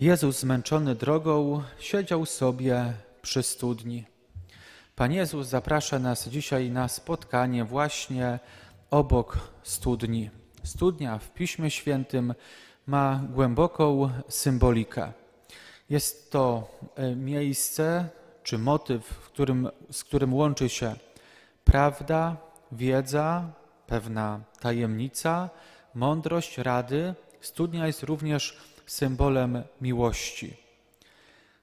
Jezus zmęczony drogą siedział sobie przy studni. Pan Jezus zaprasza nas dzisiaj na spotkanie właśnie obok studni. Studnia w Piśmie Świętym ma głęboką symbolikę. Jest to e, miejsce czy motyw, którym, z którym łączy się prawda, wiedza, pewna tajemnica, mądrość, rady. Studnia jest również symbolem miłości.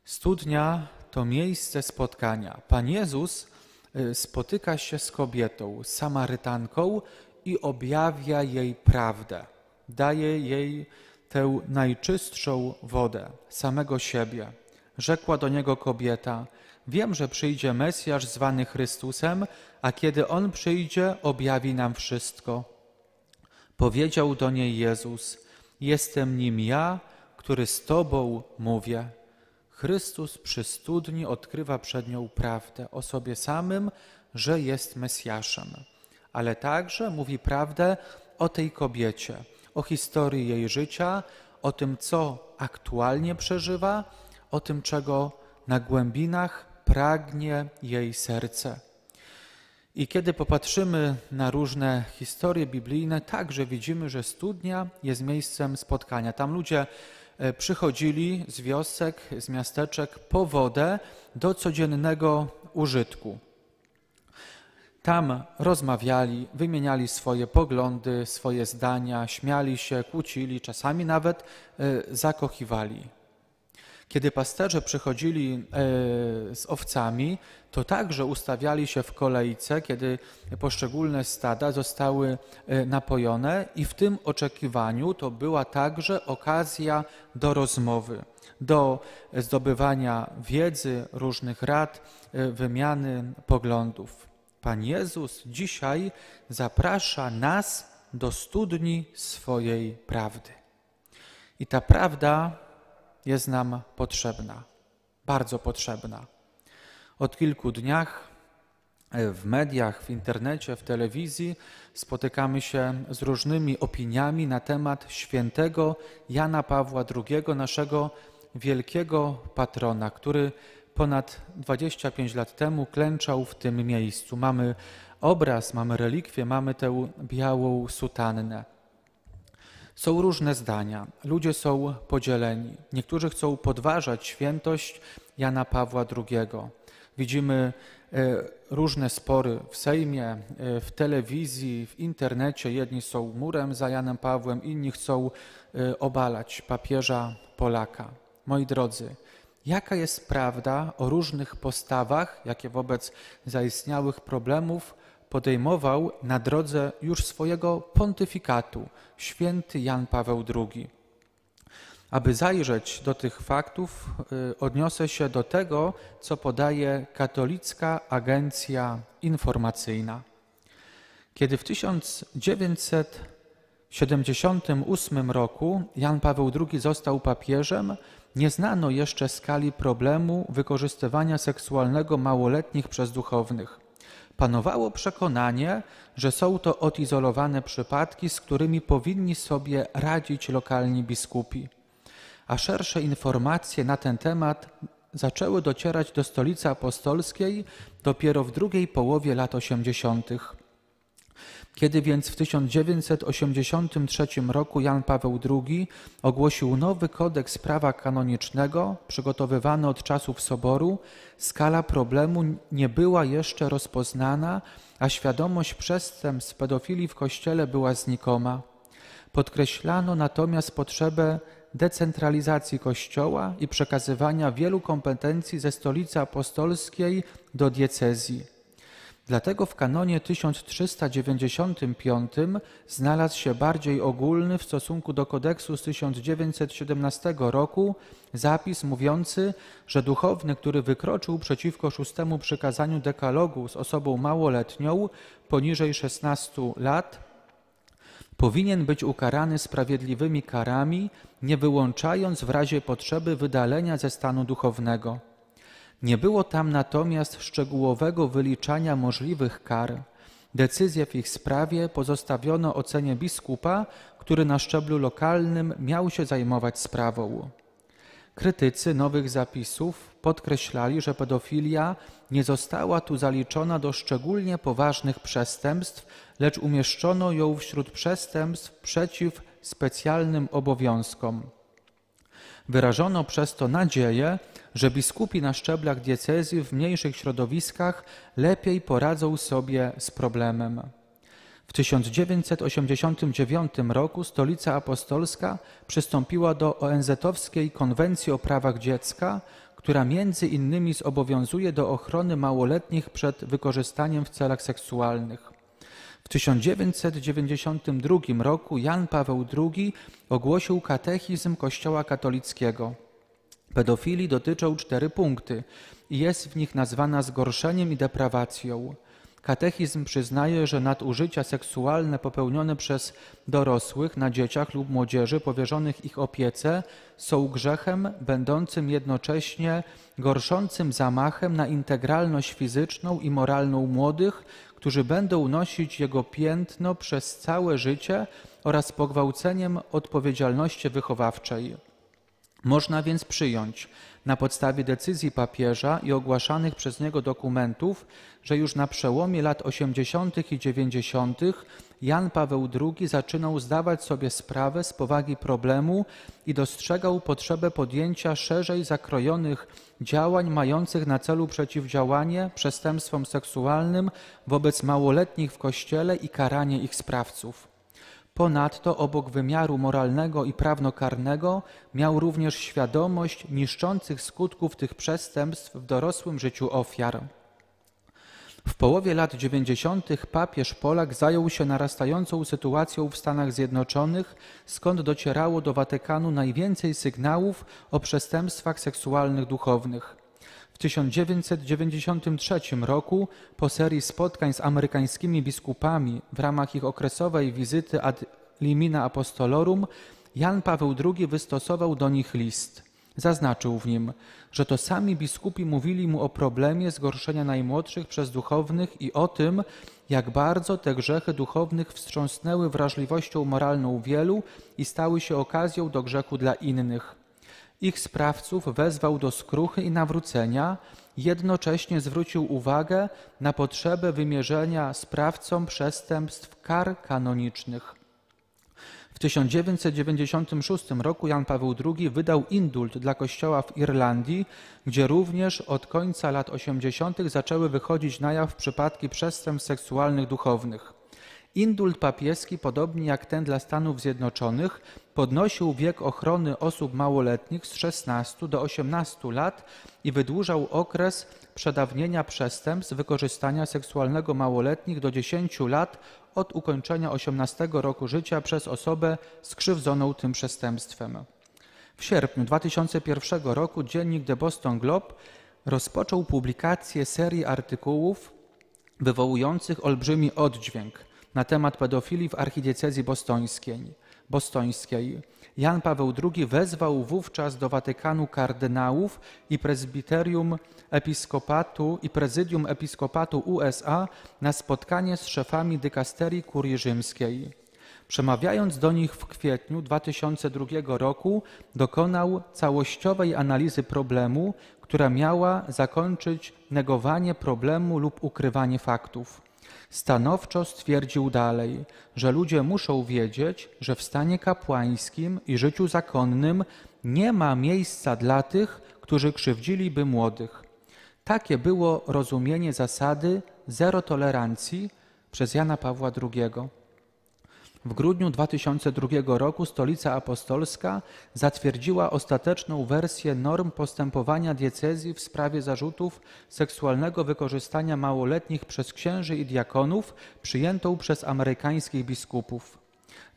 Studnia to miejsce spotkania. Pan Jezus y, spotyka się z kobietą, Samarytanką i objawia jej prawdę. Daje jej tę najczystszą wodę, samego siebie. Rzekła do niego kobieta: Wiem, że przyjdzie Mesjasz zwany Chrystusem, a kiedy on przyjdzie, objawi nam wszystko. Powiedział do niej Jezus: Jestem nim ja, który z Tobą mówię. Chrystus przy studni odkrywa przed nią prawdę o sobie samym, że jest Mesjaszem, ale także mówi prawdę o tej kobiecie, o historii jej życia, o tym, co aktualnie przeżywa, o tym, czego na głębinach pragnie jej serce. I kiedy popatrzymy na różne historie biblijne, także widzimy, że studnia jest miejscem spotkania. Tam ludzie przychodzili z wiosek, z miasteczek po wodę do codziennego użytku. Tam rozmawiali, wymieniali swoje poglądy, swoje zdania, śmiali się, kłócili, czasami nawet e, zakochiwali. Kiedy pasterze przychodzili e, z owcami, to także ustawiali się w kolejce, kiedy poszczególne stada zostały e, napojone, i w tym oczekiwaniu to była także okazja do rozmowy, do zdobywania wiedzy, różnych rad, e, wymiany poglądów. Pan Jezus dzisiaj zaprasza nas do studni swojej prawdy. I ta prawda jest nam potrzebna, bardzo potrzebna. Od kilku dniach e, w mediach, w internecie, w telewizji spotykamy się z różnymi opiniami na temat świętego Jana Pawła II, naszego wielkiego patrona, który ponad 25 lat temu klęczał w tym miejscu. Mamy obraz, mamy relikwię, mamy tę białą sutannę. Są różne zdania, ludzie są podzieleni. Niektórzy chcą podważać świętość Jana Pawła II. Widzimy e, różne spory w Sejmie, e, w telewizji, w internecie. Jedni są murem za Janem Pawłem, inni chcą e, obalać papieża Polaka. Moi drodzy, jaka jest prawda o różnych postawach, jakie wobec zaistniałych problemów podejmował na drodze już swojego pontyfikatu święty Jan Paweł II. Aby zajrzeć do tych faktów, y, odniosę się do tego, co podaje Katolicka Agencja Informacyjna. Kiedy w 1978 roku Jan Paweł II został papieżem, nie znano jeszcze skali problemu wykorzystywania seksualnego małoletnich przez duchownych panowało przekonanie, że są to odizolowane przypadki, z którymi powinni sobie radzić lokalni biskupi. A szersze informacje na ten temat zaczęły docierać do stolicy apostolskiej dopiero w drugiej połowie lat 80. Kiedy więc w 1983 roku Jan Paweł II ogłosił nowy kodeks prawa kanonicznego, przygotowywany od czasów Soboru, skala problemu nie była jeszcze rozpoznana, a świadomość przestępstw pedofilii w Kościele była znikoma. Podkreślano natomiast potrzebę decentralizacji Kościoła i przekazywania wielu kompetencji ze stolicy apostolskiej do diecezji. Dlatego w kanonie 1395 znalazł się bardziej ogólny w stosunku do kodeksu z 1917 roku zapis mówiący, że duchowny, który wykroczył przeciwko szóstemu przykazaniu dekalogu z osobą małoletnią poniżej 16 lat, powinien być ukarany sprawiedliwymi karami, nie wyłączając w razie potrzeby wydalenia ze stanu duchownego. Nie było tam natomiast szczegółowego wyliczania możliwych kar. Decyzję w ich sprawie pozostawiono ocenie biskupa, który na szczeblu lokalnym miał się zajmować sprawą. Krytycy nowych zapisów podkreślali, że pedofilia nie została tu zaliczona do szczególnie poważnych przestępstw, lecz umieszczono ją wśród przestępstw przeciw specjalnym obowiązkom. Wyrażono przez to nadzieję, że biskupi na szczeblach diecezji w mniejszych środowiskach lepiej poradzą sobie z problemem. W 1989 roku Stolica Apostolska przystąpiła do ONZ-owskiej Konwencji o prawach dziecka, która między innymi zobowiązuje do ochrony małoletnich przed wykorzystaniem w celach seksualnych. W 1992 roku Jan Paweł II ogłosił katechizm Kościoła katolickiego. Pedofilii dotyczą cztery punkty i jest w nich nazwana zgorszeniem i deprawacją. Katechizm przyznaje, że nadużycia seksualne popełnione przez dorosłych na dzieciach lub młodzieży powierzonych ich opiece są grzechem będącym jednocześnie gorszącym zamachem na integralność fizyczną i moralną młodych, którzy będą nosić jego piętno przez całe życie oraz pogwałceniem odpowiedzialności wychowawczej. Można więc przyjąć, na podstawie decyzji papieża i ogłaszanych przez niego dokumentów, że już na przełomie lat 80. i 90. Jan Paweł II zaczynał zdawać sobie sprawę z powagi problemu i dostrzegał potrzebę podjęcia szerzej zakrojonych działań mających na celu przeciwdziałanie przestępstwom seksualnym wobec małoletnich w Kościele i karanie ich sprawców. Ponadto obok wymiaru moralnego i prawnokarnego miał również świadomość niszczących skutków tych przestępstw w dorosłym życiu ofiar. W połowie lat 90. papież Polak zajął się narastającą sytuacją w Stanach Zjednoczonych, skąd docierało do Watykanu najwięcej sygnałów o przestępstwach seksualnych duchownych. W 1993 roku po serii spotkań z amerykańskimi biskupami w ramach ich okresowej wizyty ad limina apostolorum Jan Paweł II wystosował do nich list. Zaznaczył w nim, że to sami biskupi mówili mu o problemie zgorszenia najmłodszych przez duchownych i o tym, jak bardzo te grzechy duchownych wstrząsnęły wrażliwością moralną wielu i stały się okazją do grzechu dla innych. Ich sprawców wezwał do skruchy i nawrócenia, jednocześnie zwrócił uwagę na potrzebę wymierzenia sprawcom przestępstw kar kanonicznych. W 1996 roku Jan Paweł II wydał indult dla kościoła w Irlandii, gdzie również od końca lat 80. zaczęły wychodzić na jaw przypadki przestępstw seksualnych duchownych. Indult papieski, podobnie jak ten dla Stanów Zjednoczonych, podnosił wiek ochrony osób małoletnich z 16 do 18 lat i wydłużał okres przedawnienia przestępstw wykorzystania seksualnego małoletnich do 10 lat od ukończenia 18 roku życia przez osobę skrzywdzoną tym przestępstwem. W sierpniu 2001 roku dziennik The Boston Globe rozpoczął publikację serii artykułów wywołujących olbrzymi oddźwięk na temat pedofilii w archidiecezji bostońskiej. bostońskiej. Jan Paweł II wezwał wówczas do Watykanu kardynałów i prezbiterium episkopatu i prezydium episkopatu USA na spotkanie z szefami dykasterii kurii rzymskiej. Przemawiając do nich w kwietniu 2002 roku, dokonał całościowej analizy problemu, która miała zakończyć negowanie problemu lub ukrywanie faktów. Stanowczo stwierdził dalej, że ludzie muszą wiedzieć, że w stanie kapłańskim i życiu zakonnym nie ma miejsca dla tych, którzy krzywdziliby młodych. Takie było rozumienie zasady zero tolerancji przez Jana Pawła II. W grudniu 2002 roku Stolica Apostolska zatwierdziła ostateczną wersję norm postępowania diecezji w sprawie zarzutów seksualnego wykorzystania małoletnich przez księży i diakonów przyjętą przez amerykańskich biskupów.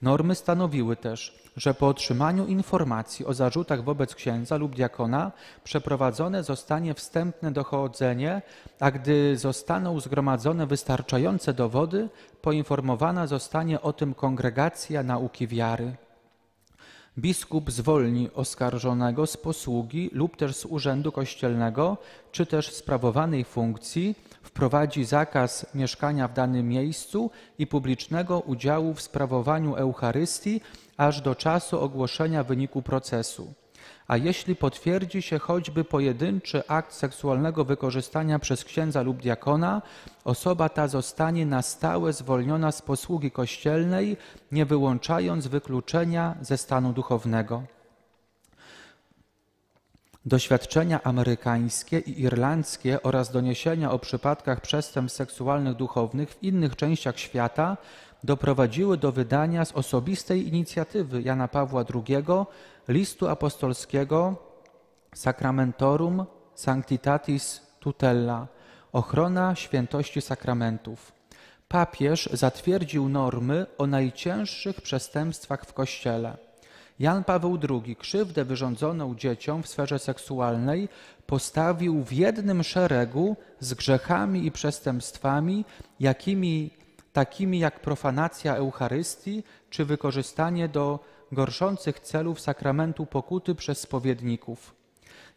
Normy stanowiły też, że po otrzymaniu informacji o zarzutach wobec księdza lub diakona przeprowadzone zostanie wstępne dochodzenie, a gdy zostaną zgromadzone wystarczające dowody, poinformowana zostanie o tym kongregacja nauki wiary. Biskup zwolni oskarżonego z posługi lub też z urzędu kościelnego, czy też sprawowanej funkcji, wprowadzi zakaz mieszkania w danym miejscu i publicznego udziału w sprawowaniu Eucharystii aż do czasu ogłoszenia wyniku procesu. A jeśli potwierdzi się choćby pojedynczy akt seksualnego wykorzystania przez księdza lub diakona, osoba ta zostanie na stałe zwolniona z posługi kościelnej, nie wyłączając wykluczenia ze stanu duchownego. Doświadczenia amerykańskie i irlandzkie oraz doniesienia o przypadkach przestępstw seksualnych duchownych w innych częściach świata doprowadziły do wydania z osobistej inicjatywy Jana Pawła II listu apostolskiego Sacramentorum Sanctitatis Tutella ochrona świętości sakramentów. Papież zatwierdził normy o najcięższych przestępstwach w Kościele. Jan Paweł II krzywdę wyrządzoną dzieciom w sferze seksualnej postawił w jednym szeregu z grzechami i przestępstwami, jakimi, takimi jak profanacja Eucharystii czy wykorzystanie do gorszących celów sakramentu pokuty przez spowiedników.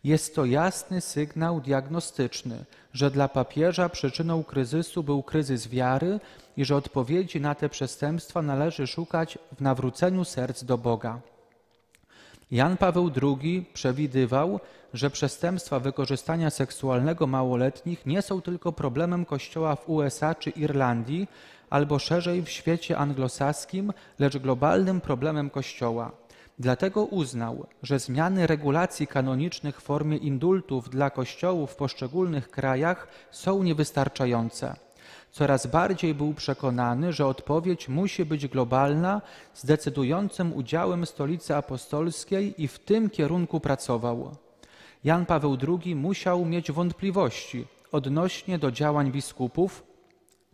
Jest to jasny sygnał diagnostyczny, że dla papieża przyczyną kryzysu był kryzys wiary i że odpowiedzi na te przestępstwa należy szukać w nawróceniu serc do Boga. Jan Paweł II przewidywał, że przestępstwa wykorzystania seksualnego małoletnich nie są tylko problemem Kościoła w USA czy Irlandii, albo szerzej w świecie anglosaskim, lecz globalnym problemem Kościoła. Dlatego uznał, że zmiany regulacji kanonicznych w formie indultów dla kościołów w poszczególnych krajach są niewystarczające. Coraz bardziej był przekonany, że odpowiedź musi być globalna, z decydującym udziałem Stolicy Apostolskiej i w tym kierunku pracował. Jan Paweł II musiał mieć wątpliwości odnośnie do działań biskupów,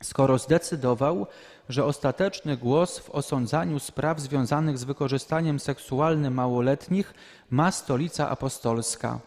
skoro zdecydował, że ostateczny głos w osądzaniu spraw związanych z wykorzystaniem seksualnym małoletnich ma Stolica Apostolska.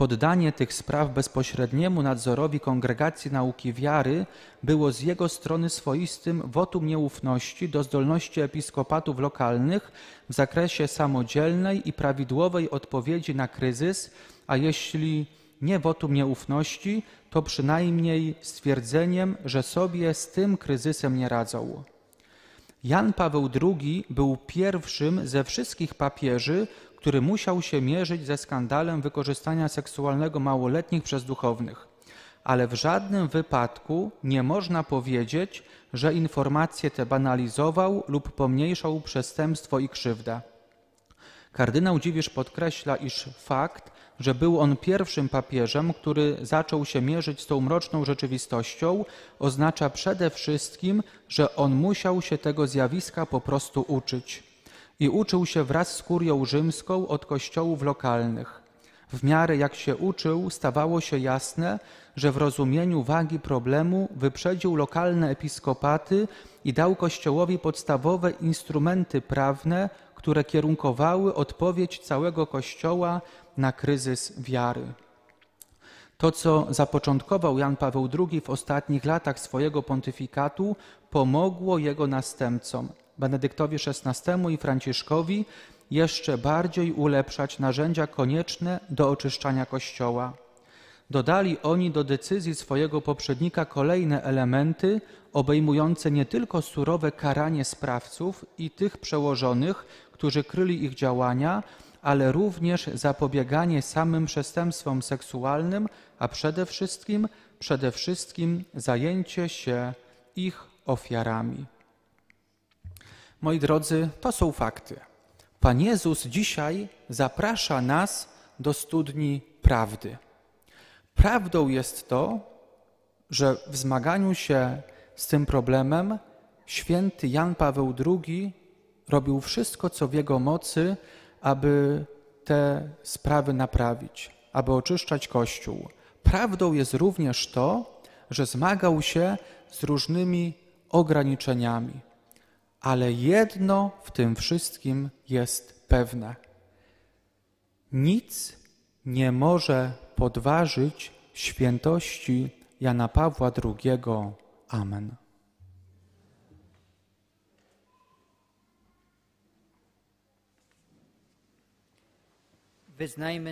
Poddanie tych spraw bezpośredniemu nadzorowi Kongregacji Nauki Wiary było z jego strony swoistym wotum nieufności do zdolności episkopatów lokalnych w zakresie samodzielnej i prawidłowej odpowiedzi na kryzys, a jeśli nie wotum nieufności, to przynajmniej stwierdzeniem, że sobie z tym kryzysem nie radzą. Jan Paweł II był pierwszym ze wszystkich papieży, który musiał się mierzyć ze skandalem wykorzystania seksualnego małoletnich przez duchownych. Ale w żadnym wypadku nie można powiedzieć, że informacje te banalizował lub pomniejszał przestępstwo i krzywdę. Kardynał Dziwisz podkreśla, iż fakt, że był on pierwszym papieżem, który zaczął się mierzyć z tą mroczną rzeczywistością, oznacza przede wszystkim, że on musiał się tego zjawiska po prostu uczyć. I uczył się wraz z kurią rzymską od kościołów lokalnych. W miarę jak się uczył, stawało się jasne, że w rozumieniu wagi problemu wyprzedził lokalne episkopaty i dał Kościołowi podstawowe instrumenty prawne, które kierunkowały odpowiedź całego Kościoła na kryzys wiary. To, co zapoczątkował Jan Paweł II w ostatnich latach swojego pontyfikatu, pomogło jego następcom, Benedyktowi XVI i Franciszkowi, jeszcze bardziej ulepszać narzędzia konieczne do oczyszczania Kościoła. Dodali oni do decyzji swojego poprzednika kolejne elementy obejmujące nie tylko surowe karanie sprawców i tych przełożonych, którzy kryli ich działania, ale również zapobieganie samym przestępstwom seksualnym, a przede wszystkim, przede wszystkim zajęcie się ich ofiarami. Moi drodzy, to są fakty. Pan Jezus dzisiaj zaprasza nas do studni prawdy. Prawdą jest to, że w zmaganiu się z tym problemem święty Jan Paweł II robił wszystko, co w jego mocy, aby te sprawy naprawić, aby oczyszczać Kościół. Prawdą jest również to, że zmagał się z różnymi ograniczeniami. Ale jedno w tym wszystkim jest pewne. Nic nie może podważyć świętości Jana Pawła II. Amen. Wyznajmy